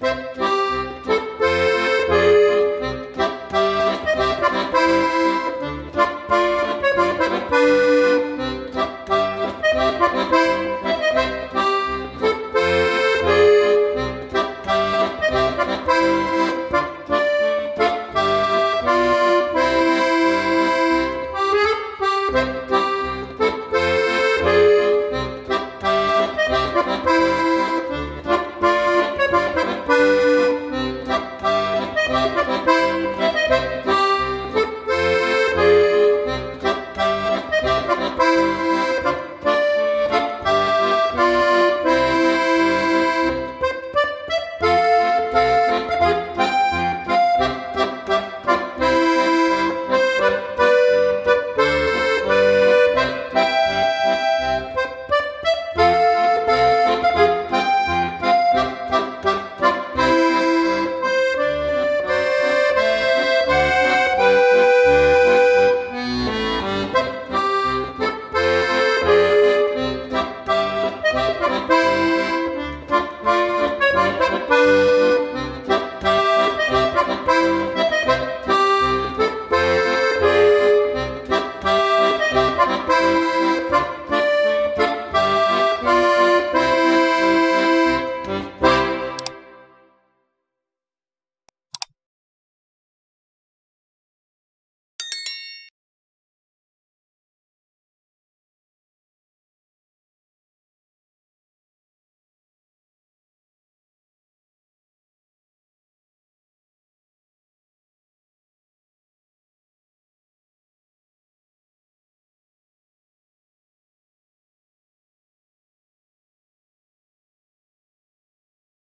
Bye.